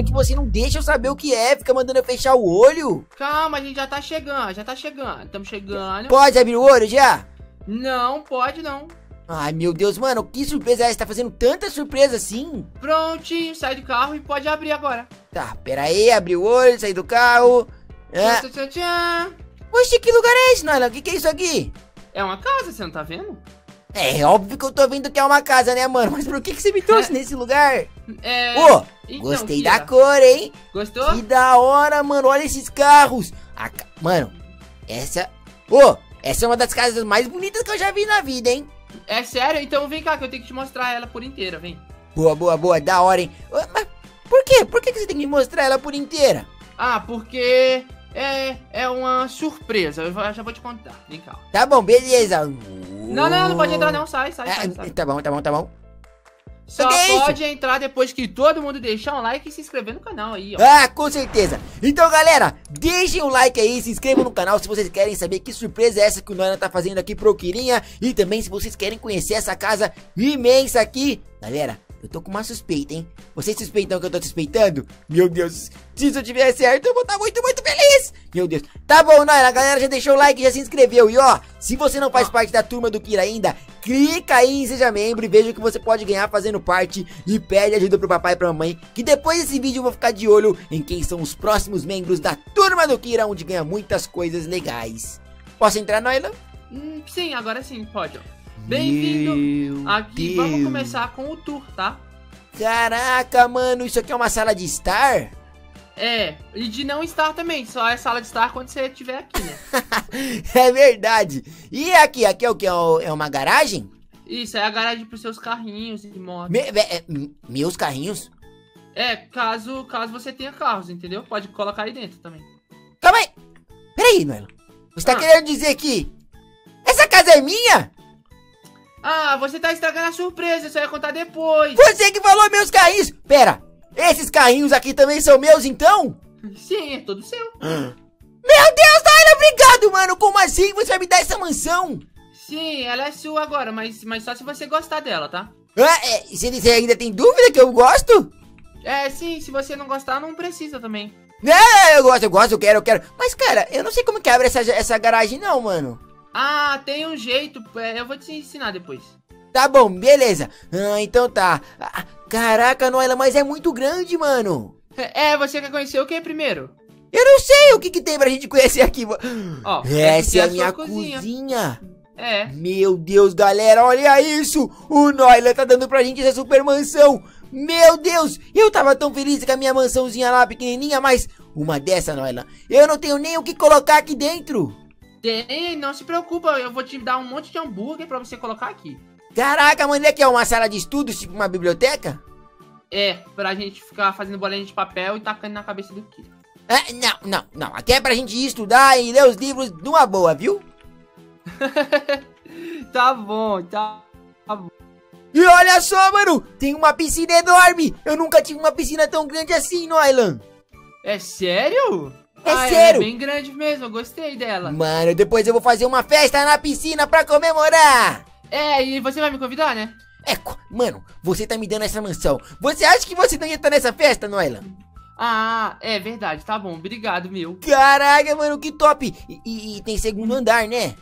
Que você não deixa eu saber o que é, fica mandando eu fechar o olho. Calma, a gente já tá chegando, já tá chegando. Estamos chegando. Pode abrir o olho já? Não, pode não. Ai, meu Deus, mano, que surpresa é essa? Tá fazendo tanta surpresa assim? Prontinho, sai do carro e pode abrir agora. Tá, pera aí, abri o olho, saí do carro. Ah. Tchan, tchan, tchan. Oxe, que lugar é esse, Noelan? O que, que é isso aqui? É uma casa, você não tá vendo? É óbvio que eu tô vendo que é uma casa, né, mano? Mas por que, que você me trouxe É. nesse lugar? É. Ô, então, gostei Kira, da cor, hein? Gostou? Que da hora, mano. Olha esses carros. A Mano, essa. Ô, essa é uma das casas mais bonitas que eu já vi na vida, hein? É sério? Então vem cá que eu tenho que te mostrar ela por inteira, vem. Boa, boa, boa. Da hora, hein? Mas por quê? Por que que você tem que me mostrar ela por inteira? Ah, porque é, é uma surpresa. Eu já vou te contar. Vem cá. Tá bom, beleza. Não, não, não pode entrar não. Sai, sai, Ah, sai. sai. tá bom, tá bom, tá bom. Só é isso? pode entrar depois que todo mundo deixar um like e se inscrever no canal aí, ó. Ah, com certeza. Então, galera, deixem o like aí, se inscrevam no canal se vocês querem saber que surpresa é essa que o Noina tá fazendo aqui pro Kirinha. E também se vocês querem conhecer essa casa imensa aqui. Galera, eu tô com uma suspeita, hein? Vocês suspeitam que eu tô suspeitando? Meu Deus, se isso tiver certo, eu vou estar muito, muito feliz. Meu Deus. Tá bom, Noina, a galera já deixou o like, já se inscreveu. E ó, se você não faz parte da turma do Kira ainda, clica aí em Seja Membro e veja o que você pode ganhar fazendo parte. E pede ajuda pro papai e pra mamãe, que depois desse vídeo eu vou ficar de olho em quem são os próximos membros da turma do Kira, onde ganha muitas coisas legais. Posso entrar, Noila? Hum, sim, agora sim, pode. Bem-vindo Aqui, vamos Deus. começar com o tour, tá? Caraca, mano, isso aqui é uma sala de estar? É, e de não estar também, só é sala de estar quando você estiver aqui, né? é verdade. E aqui, aqui é o que? É é uma garagem? Isso, é a garagem pros seus carrinhos e motos. Me- é- é- meus carrinhos? É, caso, caso você tenha carros, entendeu? Pode colocar aí dentro também. Calma aí. Peraí, Noela. Você tá Ah. querendo dizer que essa casa é minha? Ah, você tá estragando a surpresa, isso eu ia contar depois. Você que falou meus carrinhos. Pera, esses carrinhos aqui também são meus, então? Sim, é tudo seu. Meu Deus, Noela, obrigado, mano. Como assim você vai me dar essa mansão? Sim, ela é sua agora, mas, mas só se você gostar dela, tá? Ah, é, você você ainda tem dúvida que eu gosto? É, sim, se você não gostar, não precisa também. É, eu gosto, eu gosto, eu quero, eu quero. Mas, cara, eu não sei como que abre essa, essa garagem, não, mano. Ah, tem um jeito, é, eu vou te ensinar depois. Tá bom, beleza. Ah, então tá. Ah, caraca, Noela, mas é muito grande, mano. É, você quer conhecer o que primeiro? Eu não sei o que, que tem pra gente conhecer aqui. Ó, Essa é a sua minha cozinha. É, Meu Deus, galera, olha isso. O Noila tá dando pra gente essa super mansão. Meu Deus, eu tava tão feliz com a minha mansãozinha lá pequenininha, mas uma dessa, Noila, eu não tenho nem o que colocar aqui dentro. Tem, não se preocupa, eu vou te dar um monte de hambúrguer pra você colocar aqui. Caraca, mano, é que é uma sala de estudos, tipo uma biblioteca? É, pra gente ficar fazendo bolinha de papel e tacando na cabeça do Kira. Ah, não, não, não. Aqui é pra gente ir estudar e ler os livros numa boa, viu? Tá bom, tá. E olha só, mano, tem uma piscina enorme. Eu nunca tive uma piscina tão grande assim no Island. É sério? É Ah, ela sério. É bem grande mesmo, eu gostei dela. Mano, depois eu vou fazer uma festa na piscina pra comemorar. É, e você vai me convidar, né? É, mano, você tá me dando essa mansão. Você acha que você não ia estar nessa festa, Noela? Ah, é verdade, tá bom, obrigado, meu. Caraca, mano, que top. E, e- e tem segundo andar, né?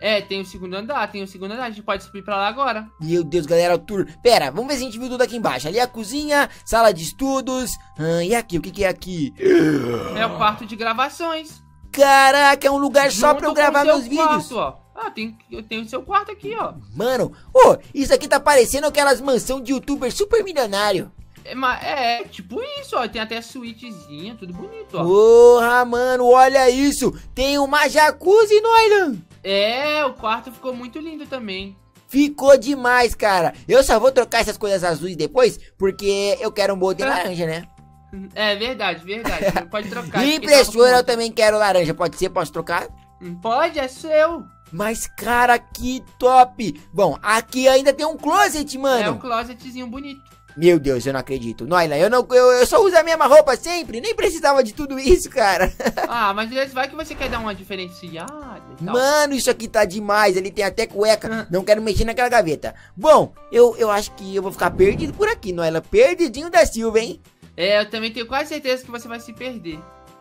É, tem o segundo andar, tem o segundo andar, a gente pode subir pra lá agora. Meu Deus, galera, o tour. Pera, vamos ver se a gente viu tudo aqui embaixo. Ali é a cozinha, sala de estudos. Ah, e aqui, o que, que é aqui? É o quarto de gravações. Caraca, é um lugar só Junto pra eu gravar meus vídeos. quarto, ó. Ah, tem, eu tenho o seu quarto aqui, ó. Mano, ô, isso aqui tá parecendo aquelas mansão de youtuber super milionário. É, ma- é, tipo isso, ó. Tem até suítezinha, tudo bonito, ó. Porra, mano, olha isso. Tem uma jacuzzi no Island. É, o quarto ficou muito lindo também. Ficou demais, cara. Eu só vou trocar essas coisas azuis depois, porque eu quero um molde É. laranja, né? É verdade, verdade. Pode trocar. Tava impressora eu também quero laranja. Pode ser? Posso trocar? Hum, Pode, é seu. Mas, cara, que top. Bom, aqui ainda tem um closet, É um mano. closetzinho bonito. Meu Deus, eu não acredito. Noila, eu, não, eu, eu só uso a mesma roupa sempre. Nem precisava de tudo isso, cara. Ah, mas vai que você quer dar uma diferenciada. Mano, isso aqui tá demais. Ele tem até cueca. Ah. Não quero mexer naquela gaveta. Bom, eu, eu acho que eu vou ficar perdido por aqui, Noela. Perdidinho da Silva, hein? É, eu também tenho quase certeza que você vai se perder.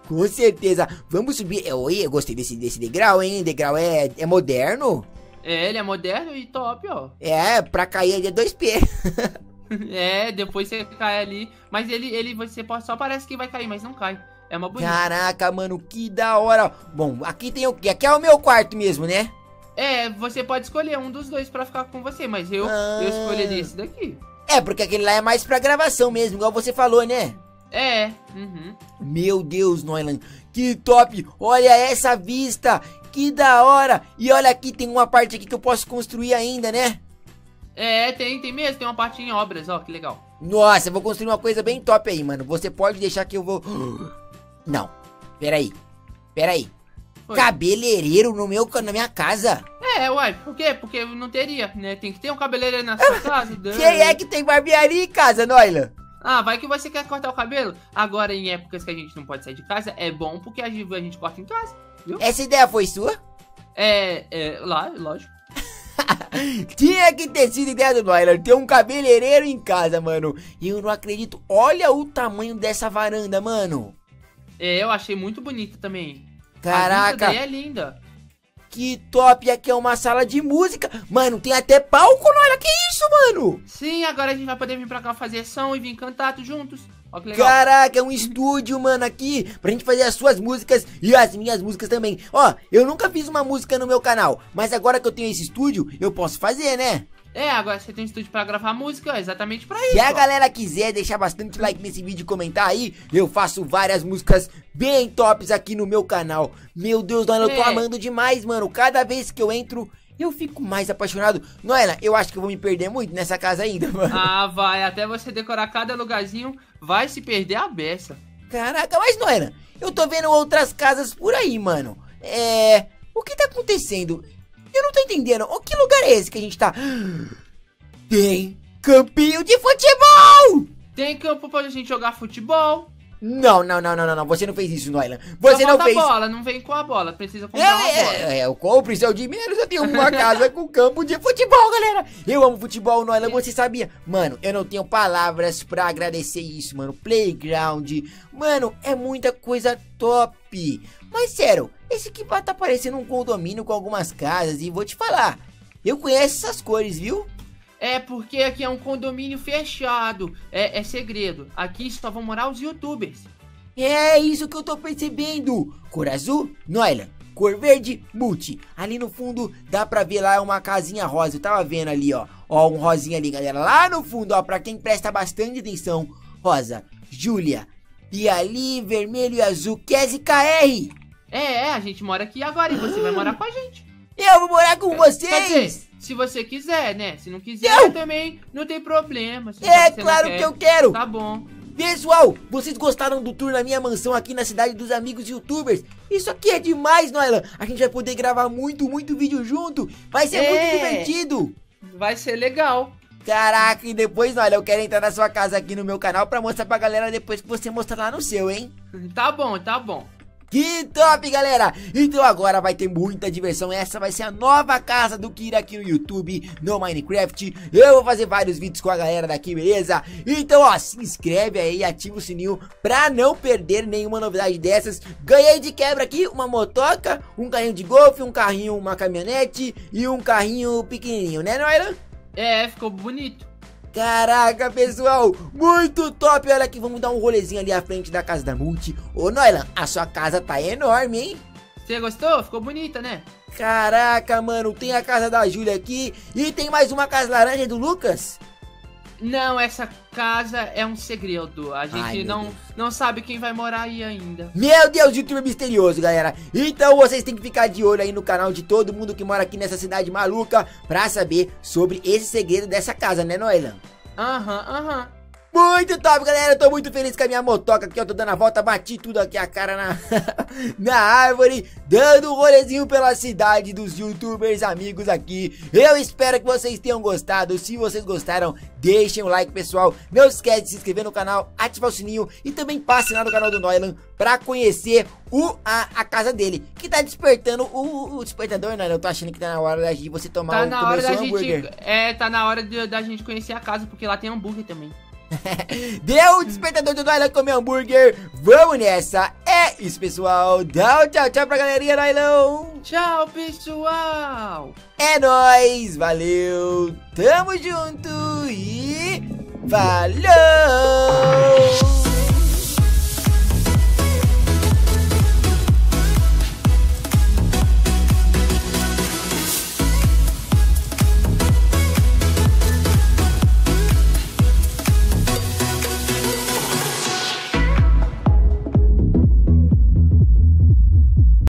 Com certeza. Vamos subir. É, oi, eu gostei desse, desse degrau, hein? Degrau é, é moderno? É, ele é moderno e top, ó. É, pra cair ali é 2P. é, depois você cai ali. Mas ele, ele você só parece que vai cair, mas não cai. É uma bonita. Caraca, mano, que da hora. Bom, aqui tem o que? Aqui é o meu quarto mesmo, né? É, você pode escolher um dos dois pra ficar com você, mas eu, ah. eu escolheria esse daqui. É, porque aquele lá é mais pra gravação mesmo, igual você falou, né? É, uhum. Meu Deus, Noilan, que top! Olha essa vista, que da hora! E olha aqui, tem uma parte aqui que eu posso construir ainda, né? É, tem, tem mesmo, tem uma parte em obras, ó, que legal. Nossa, eu vou construir uma coisa bem top aí, mano. Você pode deixar que eu vou... Não, peraí, peraí. Oi. Cabeleireiro no meu, na minha casa? É, uai, por quê? Porque não teria, né? Tem que ter um cabeleireiro na sua casa. Quem é que tem barbearia em casa, Noila? Ah, vai que você quer cortar o cabelo. Agora, em épocas que a gente não pode sair de casa, é bom porque a gente, a gente corta em casa, viu? Essa ideia foi sua? É, é lá, lógico. Tinha que ter sido ideia do Noyler ter um cabeleireiro em casa, mano. E eu não acredito. Olha o tamanho dessa varanda, mano. É, eu achei muito bonita também. Caraca. A é linda. Que top, aqui é uma sala de música. Mano, tem até palco, olha que isso, mano. Sim, agora a gente vai poder vir pra cá fazer som e vir cantar juntos. Ó. Caraca, é um estúdio, mano, aqui pra gente fazer as suas músicas e as minhas músicas também. Ó, eu nunca fiz uma música no meu canal, mas agora que eu tenho esse estúdio, eu posso fazer, né? É, agora você tem estúdio pra gravar música, exatamente pra isso. Se a galera quiser deixar bastante like nesse vídeo e comentar aí, eu faço várias músicas bem tops aqui no meu canal. Meu Deus, Noela, é. eu tô é. amando demais, mano. Cada vez que eu entro, eu fico mais apaixonado. Noela, eu acho que eu vou me perder muito nessa casa ainda, mano. Ah, vai. Até você decorar cada lugarzinho, vai se perder a beça. Caraca, mas Noela, eu tô vendo outras casas por aí, mano. É... O que tá acontecendo? Eu não tô entendendo. O que lugar é esse que a gente tá? Tem campinho de futebol! Tem campo pra gente jogar futebol. Não, não, não, não, não, Você não fez isso, Noylan. Você não fez. bola, não vem com a bola. Precisa comprar é, uma bola. É, é, eu compro seu dinheiro. Eu tenho uma casa com campo de futebol, galera. Eu amo futebol, Noylan. Você sabia? Mano, eu não tenho palavras pra agradecer isso, mano. Playground. Mano, é muita coisa top. Mas sério, esse aqui tá parecendo um condomínio com algumas casas. E vou te falar, eu conheço essas cores, viu? É porque aqui é um condomínio fechado. É, é segredo. Aqui só vão morar os youtubers. É isso que eu tô percebendo. Cor azul, Noila. Cor verde, multi. Ali no fundo dá pra ver lá uma casinha rosa. Eu tava vendo ali, ó. Ó, um rosinha ali, galera. Lá no fundo, ó, pra quem presta bastante atenção. Rosa, Júlia. E ali, vermelho e azul, Kes KR. É, é, a gente mora aqui agora e você vai morar com a gente. Eu vou morar com vocês! Se você quiser, né? Se não quiser, também não tem problema. Se é claro que eu quero. Tá bom. Pessoal, vocês gostaram do tour na minha mansão aqui na cidade dos amigos youtubers? Isso aqui é demais, Noelan. A gente vai poder gravar muito, muito vídeo junto. Vai ser é. muito divertido. Vai ser legal. Caraca, e depois, olha, eu quero entrar na sua casa aqui no meu canal pra mostrar pra galera depois que você mostrar lá no seu, hein? Tá bom, tá bom. Que top, galera! Então agora vai ter muita diversão. Essa vai ser a nova casa do Kira aqui no YouTube, no Minecraft. Eu vou fazer vários vídeos com a galera daqui, beleza? Então, ó, se inscreve aí ativa o sininho pra não perder nenhuma novidade dessas. Ganhei de quebra aqui uma motoca, um carrinho de golfe, um carrinho, uma caminhonete e um carrinho pequenininho, né, Noira? É, ficou bonito. Caraca, pessoal, muito top. Olha aqui, vamos dar um rolezinho ali à frente da casa da Multi. Ô, Noilan, a sua casa tá enorme, hein? Você gostou? Ficou bonita, né? Caraca, mano, tem a casa da Júlia aqui e tem mais uma casa laranja do Lucas. Não, essa casa é um segredo. A gente Ai, não, não sabe quem vai morar aí ainda. Meu Deus, youtuber misterioso, galera. Então vocês têm que ficar de olho aí no canal de todo mundo que mora aqui nessa cidade maluca pra saber sobre esse segredo dessa casa, né, Noelan? Aham, aham. Muito top, galera. Eu tô muito feliz com a minha motoca aqui, ó. Tô dando a volta, bati tudo aqui a cara na, na árvore, dando um rolezinho pela cidade dos youtubers amigos aqui. Eu espero que vocês tenham gostado. Se vocês gostaram, deixem o like, pessoal. Não esquece de se inscrever no canal, ativar o sininho e também passe lá no canal do Noilan pra conhecer o, a, a casa dele, que tá despertando o, o despertador, né? Eu tô achando que tá na hora de você tomar tá um, na hora da gente, É, tá na hora de, da gente conhecer a casa, porque lá tem hambúrguer também. Deu o despertador do Nylon comer hambúrguer. Vamos nessa. É isso, pessoal. Dá um tchau, tchau pra galerinha, Nylon. Tchau, pessoal. É nóis. Valeu. Tamo junto e... Falou!